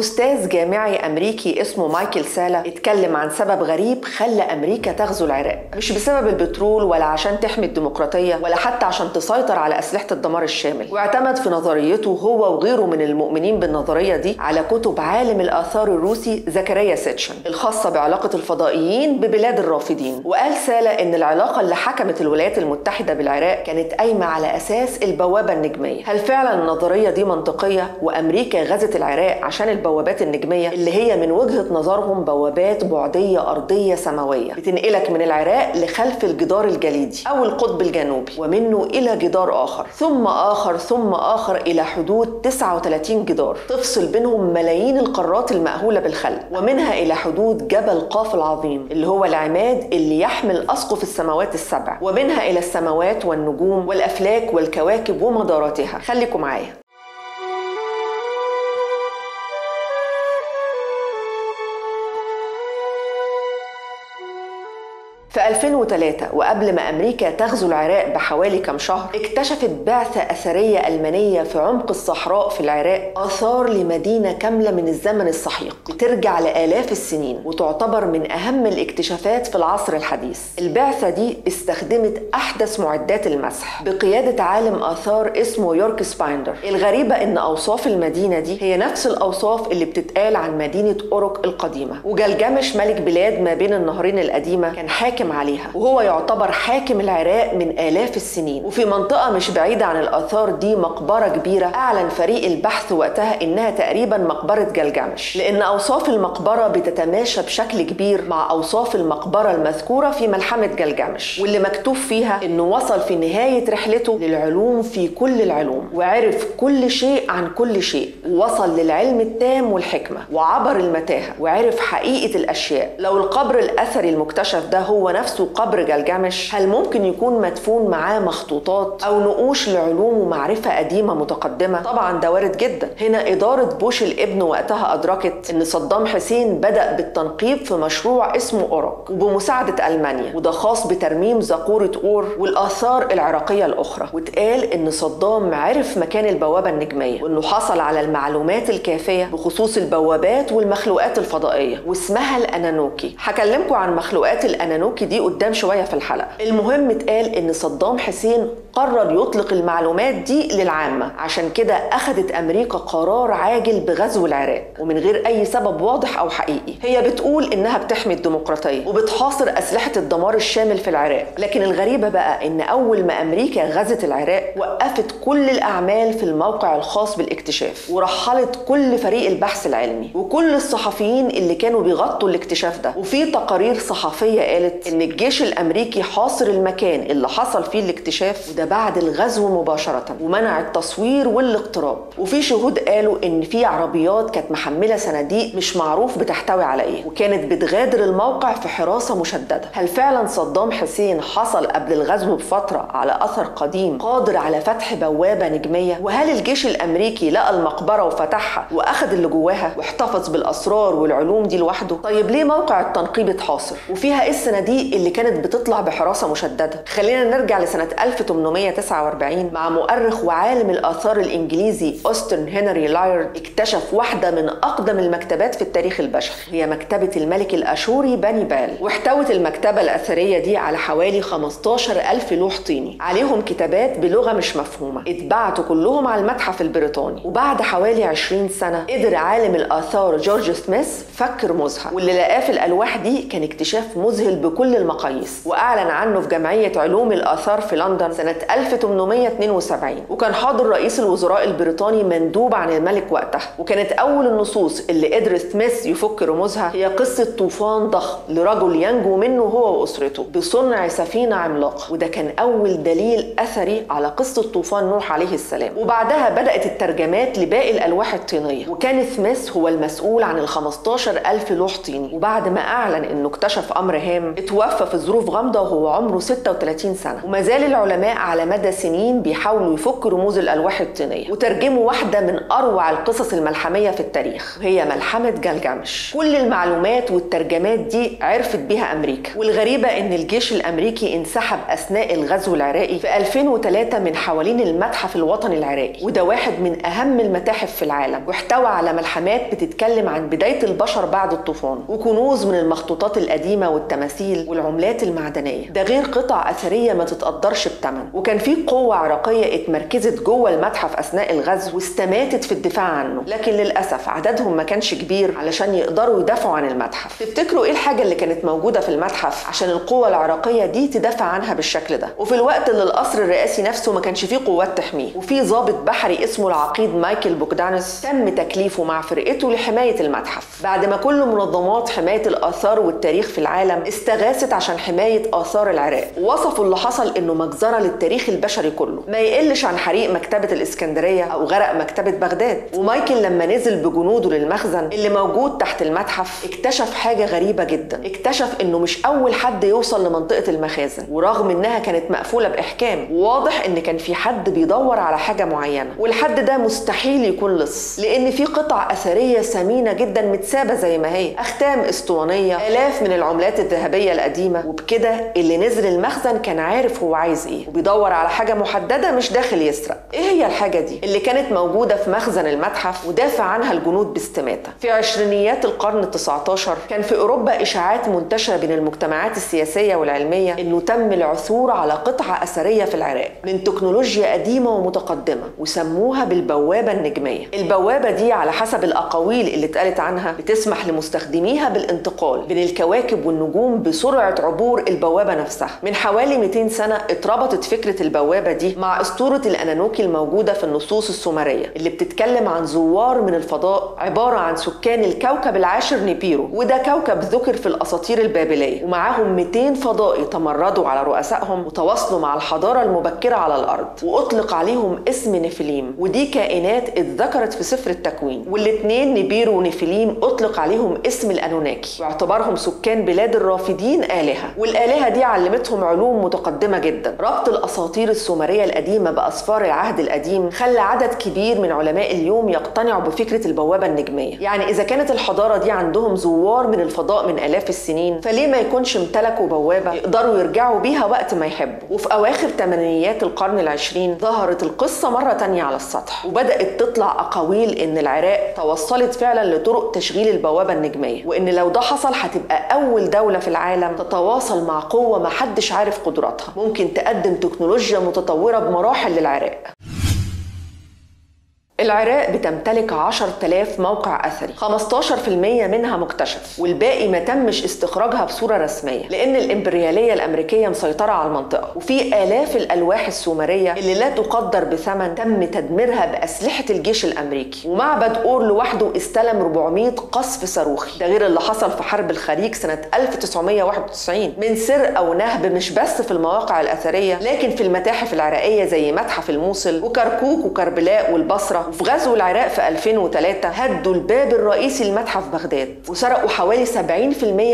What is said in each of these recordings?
أستاذ جامعي أمريكي اسمه مايكل سالا اتكلم عن سبب غريب خلى أمريكا تغزو العراق. مش بسبب البترول ولا عشان تحمي الديمقراطية ولا حتى عشان تسيطر على أسلحة الدمار الشامل. واعتمد في نظريته هو وغيره من المؤمنين بالنظرية دي على كتب عالم الآثار الروسي زكريا سيتشن الخاصة بعلاقة الفضائيين ببلاد الرافدين. وقال سالا إن العلاقة اللي حكمت الولايات المتحدة بالعراق كانت قايمة على أساس البوابة النجمية. هل فعلا النظرية دي منطقية وأمريكا غزت العراق عشان البوابات النجمية اللي هي من وجهة نظرهم بوابات بعدية أرضية سماوية بتنقلك من العراق لخلف الجدار الجليدي أو القطب الجنوبي ومنه إلى جدار آخر ثم آخر ثم آخر إلى حدود 39 جدار تفصل بينهم ملايين القارات المأهولة بالخلق ومنها إلى حدود جبل قاف العظيم اللي هو العماد اللي يحمل أسقف السماوات السبع ومنها إلى السماوات والنجوم والأفلاك والكواكب ومداراتها. خليكم معايا. في 2003 وقبل ما أمريكا تغزو العراق بحوالي كم شهر اكتشفت بعثة أثرية ألمانية في عمق الصحراء في العراق آثار لمدينة كاملة من الزمن السحيق. بترجع لآلاف السنين وتعتبر من أهم الاكتشافات في العصر الحديث. البعثة دي استخدمت أحدث معدات المسح بقيادة عالم آثار اسمه يورك سبايندر. الغريبة إن أوصاف المدينة دي هي نفس الأوصاف اللي بتتقال عن مدينة أوروك القديمة. وجلجمش ملك بلاد ما بين النهرين القديمة كان حاكم حاكم عليها وهو يعتبر حاكم العراق من آلاف السنين. وفي منطقة مش بعيدة عن الآثار دي مقبرة كبيرة أعلن فريق البحث وقتها إنها تقريبا مقبرة جلجمش. لأن أوصاف المقبرة بتتماشى بشكل كبير مع أوصاف المقبرة المذكورة في ملحمة جلجمش. واللي مكتوب فيها إنه وصل في نهاية رحلته للعلوم في كل العلوم وعرف كل شيء عن كل شيء. ووصل للعلم التام والحكمة وعبر المتاهة وعرف حقيقة الأشياء. لو القبر الأثري المكتشف ده هو نفسه قبر جلجمش. هل ممكن يكون مدفون معاه مخطوطات؟ أو نقوش لعلوم ومعرفة قديمة متقدمة؟ طبعا ده وارد جدا. هنا إدارة بوش الابن وقتها أدركت إن صدام حسين بدأ بالتنقيب في مشروع اسمه اوروك وبمساعده ألمانيا وده خاص بترميم زقورة أور والآثار العراقية الأخرى. واتقال إن صدام عرف مكان البوابة النجمية وإنه حصل على المعلومات الكافية بخصوص البوابات والمخلوقات الفضائية واسمها الأنانوكي. هكلمكم عن مخلوقات الانانوكي دي قدام شوية في الحلقة. المهم اتقال إن صدام حسين قرر يطلق المعلومات دي للعامة. عشان كده اخذت أمريكا قرار عاجل بغزو العراق ومن غير أي سبب واضح أو حقيقي. هي بتقول إنها بتحمي الديمقراطية وبتحاصر أسلحة الدمار الشامل في العراق. لكن الغريبة بقى إن أول ما أمريكا غزت العراق وقفت كل الأعمال في الموقع الخاص بالاكتشاف ورحلت كل فريق البحث العلمي وكل الصحفيين اللي كانوا بيغطوا الاكتشاف ده. وفي تقارير صحفية قالت إن الجيش الأمريكي حاصر المكان اللي حصل فيه الاكتشاف وده بعد الغزو مباشرة ومنع التصوير والاقتراب. وفي شهود قالوا إن في عربيات كانت محملة صناديق مش معروف بتحتوي على إيه وكانت بتغادر الموقع في حراسة مشددة. هل فعلا صدام حسين حصل قبل الغزو بفترة على أثر قديم قادر على فتح بوابة نجمية؟ وهل الجيش الأمريكي لقى المقبرة وفتحها واخد اللي جواها واحتفظ بالأسرار والعلوم دي لوحده؟ طيب ليه موقع التنقيب اتحاصر؟ وفيها إيه الصناديق اللي كانت بتطلع بحراسة مشددة. خلينا نرجع لسنة 1849 مع مؤرخ وعالم الآثار الإنجليزي أوستن هنري لايرد اكتشف واحدة من أقدم المكتبات في التاريخ البشري هي مكتبة الملك الأشوري بني بال. واحتوت المكتبة الأثرية دي على حوالي 15 ألف لوح طيني. عليهم كتابات بلغة مش مفهومة. اتبعتوا كلهم على المتحف البريطاني. وبعد حوالي 20 سنة قدر عالم الآثار جورج سميث فك رموزها واللي لقاه في الألواح دي كان اكتشاف مذهل بكل المقاييس وأعلن عنه في جمعية علوم الآثار في لندن سنة 1872 وكان حاضر رئيس الوزراء البريطاني مندوب عن الملك وقتها. وكانت أول النصوص اللي قدر سميث يفك رموزها هي قصة طوفان ضخم لرجل ينجو منه هو وأسرته بصنع سفينه عملاقه وده كان أول دليل أثري على قصة طوفان نوح عليه السلام. وبعدها بدأت الترجمات لباقي الألواح الطينية وكان سميث هو المسؤول عن ال 15 ألف لوح طيني. وبعد ما أعلن إنه اكتشف أمر هام وتوفى في ظروف غامضة وهو عمره 36 سنة. وما زال العلماء على مدى سنين بيحاولوا يفكوا رموز الألواح الطينية وترجموا واحدة من أروع القصص الملحمية في التاريخ وهي ملحمة جلجامش كل المعلومات والترجمات دي عرفت بيها أمريكا والغريبة إن الجيش الأمريكي انسحب أثناء الغزو العراقي في 2003 من حوالين المتحف الوطني العراقي وده واحد من أهم المتاحف في العالم. واحتوى على ملحمات بتتكلم عن بداية البشر بعد الطوفان وكنوز من المخطوطات القديمة والتماثيل والعملات المعدنية. ده غير قطع أثرية ما تتقدرش بثمن وكان في قوة عراقية اتمركزت جوه المتحف أثناء الغزو واستماتت في الدفاع عنه. لكن للأسف عددهم ما كانش كبير علشان يقدروا يدافعوا عن المتحف. تفتكروا إيه الحاجة اللي كانت موجودة في المتحف عشان القوة العراقية دي تدافع عنها بالشكل ده؟ وفي الوقت اللي القصر الرئاسي نفسه ما كانش فيه قوات تحميه. وفي ضابط بحري اسمه العقيد مايكل بوكدانس تم تكليفه مع فرقته لحماية المتحف. بعد ما كل منظمات حماية الآثار والتاريخ في العالم استغاثت عشان حماية آثار العراق. ووصفوا اللي حصل إنه مجزرة للتاريخ البشري كله. ما يقلش عن حريق مكتبة الإسكندرية أو غرق مكتبة بغداد. ومايكل لما نزل بجنوده للمخزن اللي موجود تحت المتحف اكتشف حاجة غريبة جدا. اكتشف إنه مش أول حد يوصل لمنطقة المخازن. ورغم إنها كانت مقفولة بإحكام واضح إن كان في حد بيدور على حاجة معينة. والحد ده مستحيل يكون لص. لأن في قطع أثرية ثمينة جدا متسابة زي ما هي. أختام إسطوانية آلاف من العملات الذهبية القديمة. وبكده اللي نزل المخزن كان عارف هو عايز إيه. وبيدور على حاجة محددة مش داخل يسرق. إيه هي الحاجة دي؟ اللي كانت موجودة في مخزن المتحف ودافع عنها الجنود باستماتة. في عشرينيات القرن ال19 كان في أوروبا إشاعات منتشرة بين المجتمعات السياسية والعلمية إنه تم العثور على قطعة أثرية في العراق من تكنولوجيا قديمة ومتقدمة وسموها بالبوابة النجمية. البوابة دي على حسب الأقاويل اللي اتقالت عنها بتسمح لمستخدميها بالانتقال بين الكواكب والنجوم بسرعة عبور البوابة نفسها. من حوالي 200 سنة اتربطت فكرة البوابة دي مع أسطورة الأنانوكي الموجودة في النصوص السومرية اللي بتتكلم عن زوار من الفضاء عبارة عن سكان الكوكب العاشر نيبيرو. وده كوكب ذكر في الأساطير البابلية. ومعاهم 200 فضائي تمردوا على رؤسائهم وتواصلوا مع الحضارة المبكرة على الأرض. وأطلق عليهم اسم نفليم ودي كائنات اتذكرت في سفر التكوين. والاثنين نيبيرو ونفليم أطلق عليهم اسم الأنوناكي واعتبرهم سكان بلاد الرافدين آلهة والآلهة دي علمتهم علوم متقدمة جدا. ربط الأساطير السومرية القديمة بأسفار العهد القديم خلى عدد كبير من علماء اليوم يقتنعوا بفكرة البوابة النجمية. يعني إذا كانت الحضارة دي عندهم زوار من الفضاء من آلاف السنين فليه ما يكونش امتلكوا بوابة يقدروا يرجعوا بيها وقت ما يحبوا؟ وفي أواخر تمانينيات القرن العشرين ظهرت القصة مرة تانية على السطح وبدأت تطلع أقاويل إن العراق توصلت فعلا لطرق تشغيل البوابة النجمية وإن لو ده حصل هتبقى أول دولة في العالم تتواصل مع قوة محدش عارف قدراتها. ممكن تقدم تكنولوجيا متطورة بمراحل للعراق. العراق بتمتلك 10000 موقع أثري. 15% منها مكتشف. والباقي ما تمش استخراجها بصورة رسمية. لأن الإمبريالية الأمريكية مسيطرة على المنطقة. وفي آلاف الألواح السومرية اللي لا تقدر بثمن تم تدميرها بأسلحة الجيش الأمريكي. ومعبد أور لوحده استلم 400 قصف صاروخي. ده غير اللي حصل في حرب الخليج سنة 1991 من سرقة ونهب مش بس في المواقع الأثرية لكن في المتاحف العراقية زي متحف الموصل وكركوك وكربلاء والبصرة وفي غزو العراق في 2003 هدوا الباب الرئيسي لمتحف بغداد وسرقوا حوالي 70%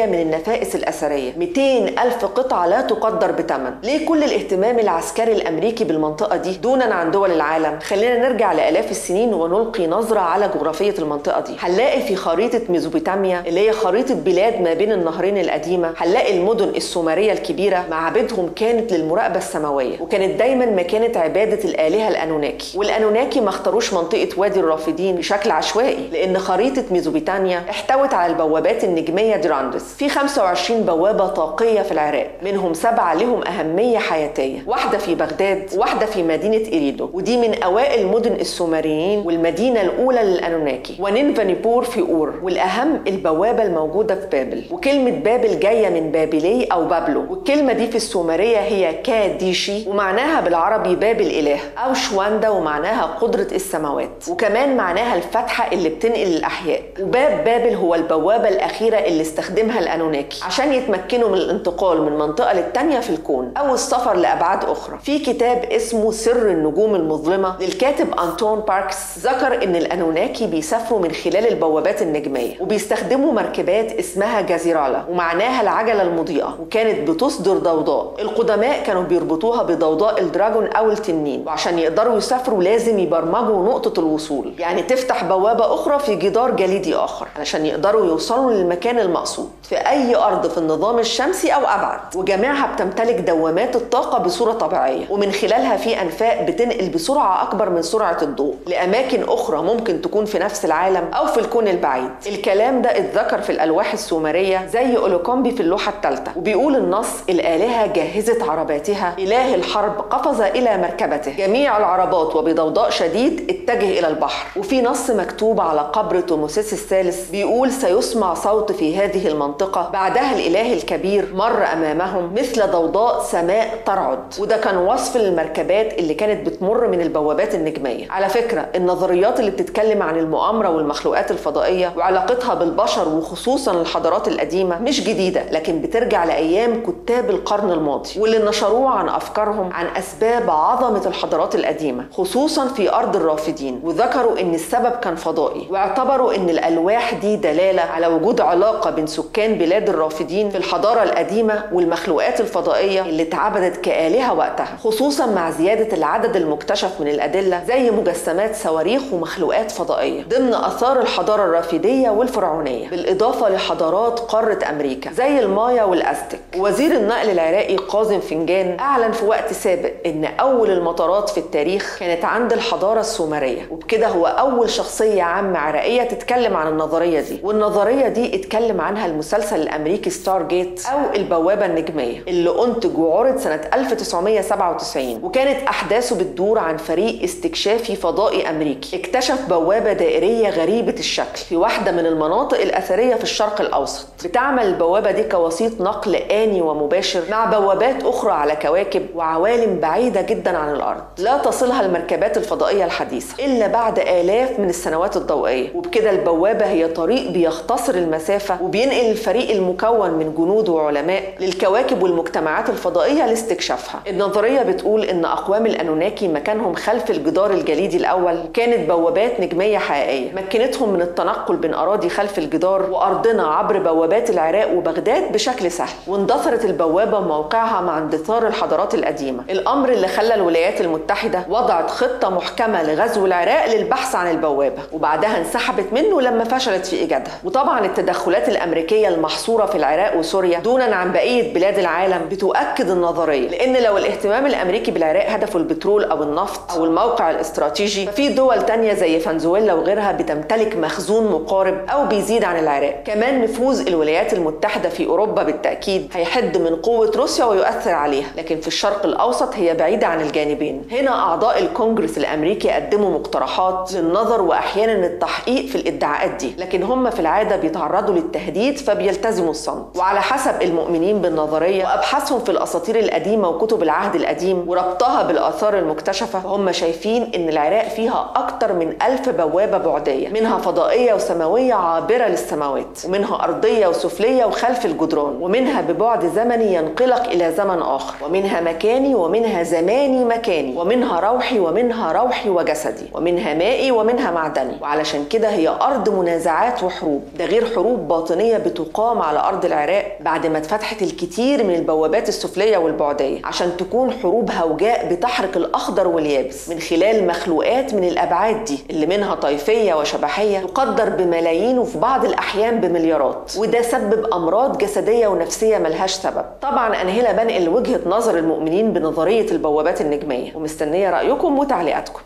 من النفائس الأثرية. 200 ألف قطعة لا تقدر بثمن ليه كل الاهتمام العسكري الأمريكي بالمنطقة دي دونا عن دول العالم؟ خلينا نرجع لآلاف السنين ونلقي نظرة على جغرافية المنطقة دي. هنلاقي في خريطة ميزوبوتاميا اللي هي خريطة بلاد ما بين النهرين القديمة. هنلاقي المدن السومرية الكبيرة. معابدهم كانت للمراقبة السماوية وكانت دايما مكانة عبادة الآلهة الأنوناكي. والأنوناكي ما اختاروش منطقة وادي الرافدين بشكل عشوائي لأن خريطة ميزوبوتاميا احتوت على البوابات النجمية دراندس في 25 بوابة طاقية في العراق منهم سبعة لهم أهمية حياتية. واحدة في بغداد وواحدة في مدينة إريدو. ودي من أوائل مدن السومريين والمدينة الأولى للأنوناكي. ونينفانيبور في أور والأهم البوابة الموجودة في بابل. وكلمة بابل جاية من بابلي أو بابلو. والكلمة دي في السومرية هي كاديشي ومعناها بالعربي باب الإله أو شواندا ومعناها قدرة السماوات. السماوات وكمان معناها الفتحة اللي بتنقل الأحياء. وباب بابل هو البوابة الأخيرة اللي استخدمها الأنوناكي عشان يتمكنوا من الانتقال من منطقة للتانية في الكون أو السفر لأبعاد أخرى. في كتاب اسمه سر النجوم المظلمة للكاتب أنتون باركس ذكر إن الأنوناكي بيسافروا من خلال البوابات النجمية وبيستخدموا مركبات اسمها جازيرالا ومعناها العجلة المضيئة وكانت بتصدر ضوضاء. القدماء كانوا بيربطوها بضوضاء ال dragon أو التنين وعشان يقدروا يسافروا لازم يبرمجوا نقطة الوصول يعني تفتح بوابة أخرى في جدار جليدي آخر علشان يقدروا يوصلوا للمكان المقصود في أي أرض في النظام الشمسي أو أبعد. وجميعها بتمتلك دوامات الطاقة بصورة طبيعية ومن خلالها في أنفاق بتنقل بسرعة أكبر من سرعة الضوء لأماكن أخرى ممكن تكون في نفس العالم أو في الكون البعيد. الكلام ده اتذكر في الألواح السومرية زي أولوكومبي في اللوحة الثالثة وبيقول النص الآلهة جهزت عرباتها إله الحرب قفز إلى مركبته. جميع العربات وبضوضاء شديد اتجه إلى البحر. وفي نص مكتوب على قبر توموسيس الثالث بيقول سيسمع صوت في هذه المنطقة. بعدها الإله الكبير مر أمامهم مثل ضوضاء سماء ترعد. وده كان وصف للمركبات اللي كانت بتمر من البوابات النجمية. على فكرة النظريات اللي بتتكلم عن المؤامرة والمخلوقات الفضائية وعلاقتها بالبشر وخصوصا الحضارات القديمة مش جديدة لكن بترجع لأيام كتاب القرن الماضي. واللي نشروه عن أفكارهم عن أسباب عظمة الحضارات القديمة خصوصا في أرض الرافدين. وذكروا إن السبب كان فضائي واعتبروا إن الألواح دي دلالة على وجود علاقة بين سكان بلاد الرافدين في الحضارة القديمة والمخلوقات الفضائية اللي اتعبدت كآلهة وقتها خصوصا مع زيادة العدد المكتشف من الأدلة زي مجسمات صواريخ ومخلوقات فضائية ضمن آثار الحضارة الرافدية والفرعونية بالإضافة لحضارات قارة أمريكا زي المايا والأزتك. وزير النقل العراقي قازم فنجان أعلن في وقت سابق إن أول المطارات في التاريخ كانت عند الحضارة السومرية وبكده هو أول شخصية عامة عراقية تتكلم عن النظرية دي. والنظرية دي اتكلم عنها المسلسل الأمريكي ستار جيت أو البوابة النجمية اللي أنتج وعرض سنة 1997 وكانت أحداثه بتدور عن فريق استكشافي فضائي أمريكي. اكتشف بوابة دائرية غريبة الشكل في واحدة من المناطق الأثرية في الشرق الأوسط. بتعمل البوابة دي كوسيط نقل آني ومباشر مع بوابات أخرى على كواكب وعوالم بعيدة جدا عن الأرض لا تصلها المركبات الفضائية الحديثة. إلا بعد آلاف من السنوات الضوئية. وبكده البوابة هي طريق بيختصر المسافة وبينقل الفريق المكون من جنود وعلماء للكواكب والمجتمعات الفضائية لاستكشافها. النظرية بتقول إن أقوام الأنوناكي مكانهم خلف الجدار الجليدي الأول كانت بوابات نجمية حقيقية مكنتهم من التنقل بين أراضي خلف الجدار وأرضنا عبر بوابات العراق وبغداد بشكل سهل. واندثرت البوابة موقعها مع اندثار الحضارات القديمة. الأمر اللي خلى الولايات المتحدة وضعت خطة محكمة لغزو العراق للبحث عن البوابة وبعدها انسحبت منه لما فشلت في إيجادها. وطبعا التدخلات الأمريكية المحصورة في العراق وسوريا دونا عن بقية بلاد العالم بتؤكد النظرية لأن لو الاهتمام الأمريكي بالعراق هدفه البترول أو النفط أو الموقع الاستراتيجي ففي دول تانية زي فنزويلا وغيرها بتمتلك مخزون مقارب أو بيزيد عن العراق. كمان نفوذ الولايات المتحدة في أوروبا بالتأكيد هيحد من قوة روسيا ويؤثر عليها لكن في الشرق الأوسط هي بعيدة عن الجانبين. هنا أعضاء الكونجرس الأمريكي قدموا مقترحات للنظر وأحيانا التحقيق في الادعاءات دي. لكن هم في العادة بيتعرضوا للتهديد فبيلتزموا الصمت. وعلى حسب المؤمنين بالنظرية وأبحاثهم في الأساطير القديمة وكتب العهد القديم وربطها بالآثار المكتشفة هم شايفين إن العراق فيها أكتر من ألف بوابة بعدية. منها فضائية وسماوية عابرة للسماوات ومنها أرضية وسفلية وخلف الجدران ومنها ببعد زمني ينقلك إلى زمن آخر ومنها مكاني ومنها زماني مكاني ومنها روحي ومنها روحي وجسدي. ومنها مائي ومنها معدني. وعلشان كده هي أرض منازعات وحروب. ده غير حروب باطنية بتقام على أرض العراق بعد ما اتفتحت الكثير من البوابات السفلية والبعدية عشان تكون حروب هوجاء بتحرق الأخضر واليابس. من خلال مخلوقات من الأبعاد دي اللي منها طائفية وشبحية تقدر بملايين وفي بعض الأحيان بمليارات. وده سبب أمراض جسدية ونفسية ملهاش سبب. طبعا أنا هنا بنقل وجهة نظر المؤمنين بنظرية البوابات النجمية. ومستنية رأيكم وتعليقاتكم.